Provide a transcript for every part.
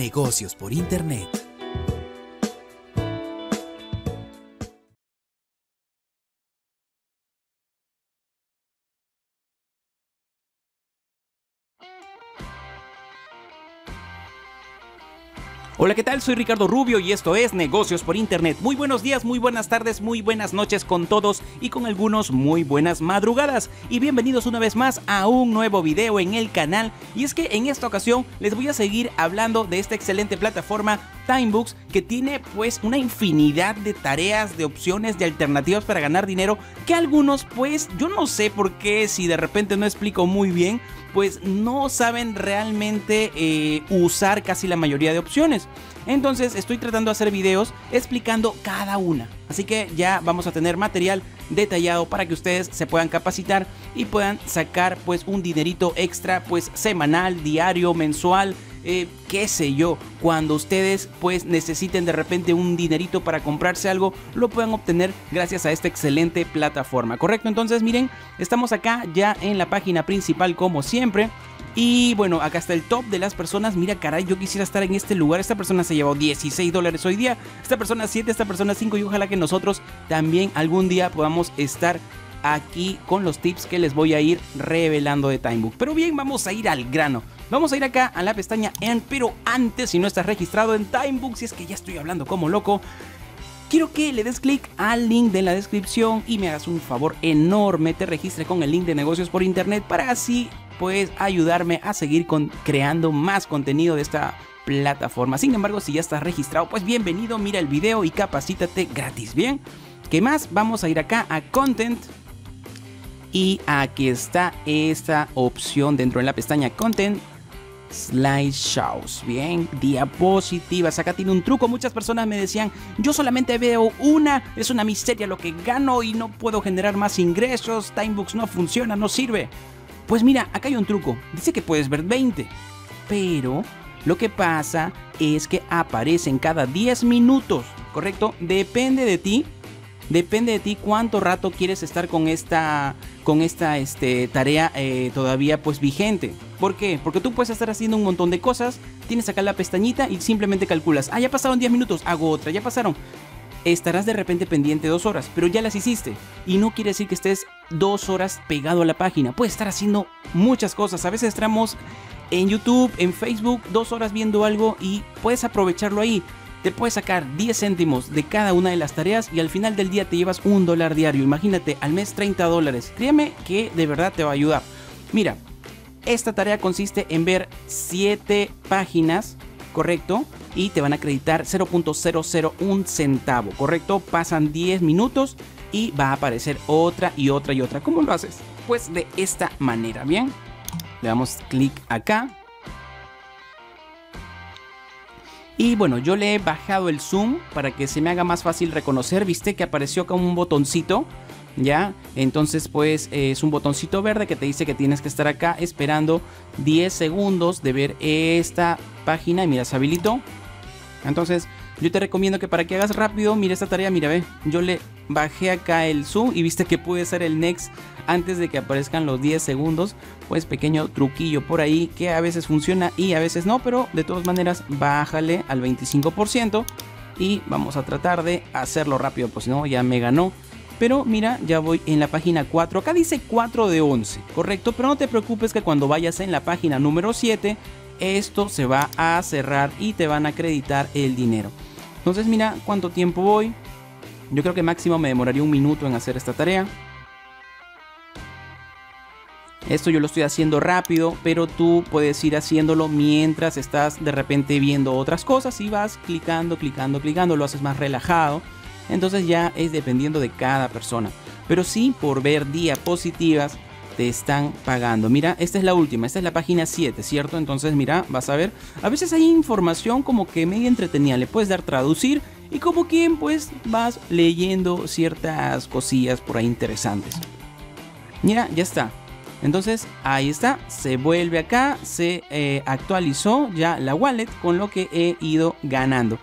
Negocios por Internet. Hola, ¿qué tal? Soy Ricardo Rubio y esto es Negocios por Internet. Muy buenos días, muy buenas tardes, muy buenas noches con todos y con algunos muy buenas madrugadas. Y bienvenidos una vez más a un nuevo video en el canal. Y es que en esta ocasión les voy a seguir hablando de esta excelente plataforma Timebooks que tiene pues una infinidad de tareas, de opciones, de alternativas para ganar dinero que algunos pues yo no sé por qué si de repente no explico muy bien pues no saben realmente eh, usar casi la mayoría de opciones. Entonces estoy tratando de hacer videos explicando cada una. Así que ya vamos a tener material detallado para que ustedes se puedan capacitar y puedan sacar pues un dinerito extra pues semanal, diario, mensual, eh, qué sé yo, cuando ustedes pues necesiten de repente un dinerito para comprarse algo, lo puedan obtener gracias a esta excelente plataforma, ¿correcto? Entonces miren, estamos acá ya en la página principal como siempre. Y bueno, acá está el top de las personas. Mira, caray, yo quisiera estar en este lugar. Esta persona se llevó 16 dólares hoy día. Esta persona 7, esta persona 5. Y ojalá que nosotros también algún día podamos estar aquí con los tips que les voy a ir revelando de Timebook. Pero bien, vamos a ir al grano. Vamos a ir acá a la pestaña en pero antes, si no estás registrado en Timebook, si es que ya estoy hablando como loco, quiero que le des clic al link de la descripción y me hagas un favor enorme, te registres con el link de negocios por internet para así pues ayudarme a seguir con, creando más contenido de esta plataforma. Sin embargo, si ya estás registrado, pues bienvenido, mira el video y capacítate gratis, ¿bien? ¿Qué más? Vamos a ir acá a Content y aquí está esta opción dentro de la pestaña Content slideshows. Bien, diapositivas. Acá tiene un truco. Muchas personas me decían, yo solamente veo una, es una miseria lo que gano y no puedo generar más ingresos. Timebooks no funciona, no sirve. Pues mira, acá hay un truco. Dice que puedes ver 20. Pero lo que pasa es que aparecen cada 10 minutos, ¿correcto? Depende de ti Depende de ti cuánto rato quieres estar con esta, con esta este, tarea eh, todavía pues vigente. ¿Por qué? Porque tú puedes estar haciendo un montón de cosas, tienes acá la pestañita y simplemente calculas, ah, ya pasaron 10 minutos, hago otra, ya pasaron. Estarás de repente pendiente dos horas, pero ya las hiciste. Y no quiere decir que estés dos horas pegado a la página. Puedes estar haciendo muchas cosas. A veces estamos en YouTube, en Facebook, dos horas viendo algo y puedes aprovecharlo ahí te puedes sacar 10 céntimos de cada una de las tareas y al final del día te llevas un dólar diario. Imagínate, al mes 30 dólares. Créeme que de verdad te va a ayudar. Mira, esta tarea consiste en ver 7 páginas, ¿correcto? Y te van a acreditar 0.001 centavo, ¿correcto? Pasan 10 minutos y va a aparecer otra y otra y otra. ¿Cómo lo haces? Pues de esta manera, ¿bien? Le damos clic acá Y bueno, yo le he bajado el zoom para que se me haga más fácil reconocer. Viste que apareció como un botoncito. ¿Ya? Entonces pues es un botoncito verde que te dice que tienes que estar acá esperando 10 segundos de ver esta página y mira, se habilitó. Entonces yo te recomiendo que para que hagas rápido, mira esta tarea, mira, ve, yo le bajé acá el zoom y viste que puede ser el next antes de que aparezcan los 10 segundos. Pues pequeño truquillo por ahí que a veces funciona y a veces no, pero de todas maneras bájale al 25% y vamos a tratar de hacerlo rápido, pues si no ya me ganó. Pero mira, ya voy en la página 4. Acá dice 4 de 11, ¿correcto? Pero no te preocupes que cuando vayas en la página número 7, esto se va a cerrar y te van a acreditar el dinero. Entonces mira cuánto tiempo voy. Yo creo que máximo me demoraría un minuto en hacer esta tarea. Esto yo lo estoy haciendo rápido, pero tú puedes ir haciéndolo mientras estás de repente viendo otras cosas y vas clicando, clicando, clicando, lo haces más relajado. Entonces ya es dependiendo de cada persona. Pero sí por ver diapositivas te están pagando. Mira, esta es la última, esta es la página 7, ¿cierto? Entonces mira, vas a ver, a veces hay información como que medio entretenida, le puedes dar traducir y como quien pues vas leyendo ciertas cosillas por ahí interesantes. Mira, ya está. Entonces ahí está, se vuelve acá, se eh, actualizó ya la wallet con lo que he ido ganando.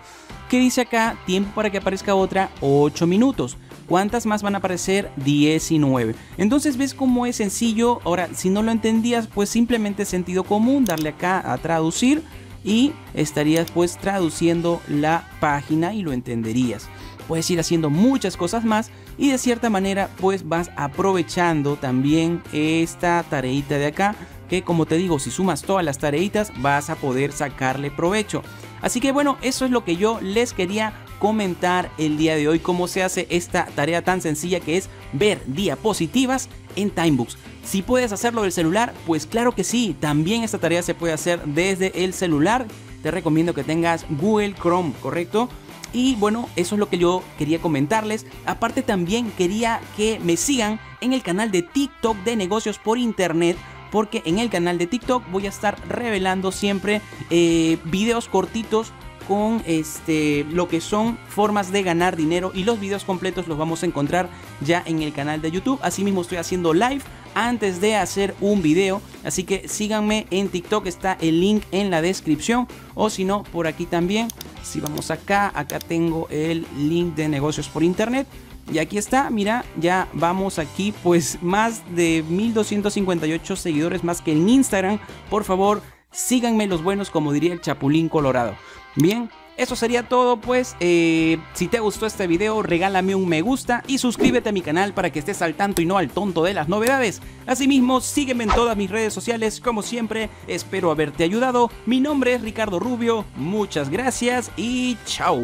¿Qué dice acá? Tiempo para que aparezca otra, 8 minutos. ¿Cuántas más van a aparecer? 19. Entonces ves cómo es sencillo. Ahora, si no lo entendías, pues simplemente sentido común, darle acá a traducir y estarías pues traduciendo la página y lo entenderías. Puedes ir haciendo muchas cosas más y de cierta manera pues vas aprovechando también esta tareita de acá que como te digo si sumas todas las tareitas vas a poder sacarle provecho. Así que bueno, eso es lo que yo les quería comentar el día de hoy, cómo se hace esta tarea tan sencilla que es ver diapositivas en Timebooks. Si puedes hacerlo del celular, pues claro que sí, también esta tarea se puede hacer desde el celular. Te recomiendo que tengas Google Chrome, ¿correcto? Y bueno, eso es lo que yo quería comentarles. Aparte también quería que me sigan en el canal de TikTok de negocios por internet porque en el canal de TikTok voy a estar revelando siempre eh, videos cortitos con este lo que son formas de ganar dinero y los videos completos los vamos a encontrar ya en el canal de YouTube. Asimismo estoy haciendo live antes de hacer un video, así que síganme en TikTok, está el link en la descripción o si no por aquí también. Si vamos acá, acá tengo el link de negocios por internet. Y aquí está, mira, ya vamos aquí, pues más de 1258 seguidores más que en Instagram. Por favor, síganme los buenos, como diría el Chapulín Colorado. Bien, eso sería todo pues, eh, si te gustó este video regálame un me gusta y suscríbete a mi canal para que estés al tanto y no al tonto de las novedades. Asimismo, sígueme en todas mis redes sociales como siempre, espero haberte ayudado. Mi nombre es Ricardo Rubio, muchas gracias y chao.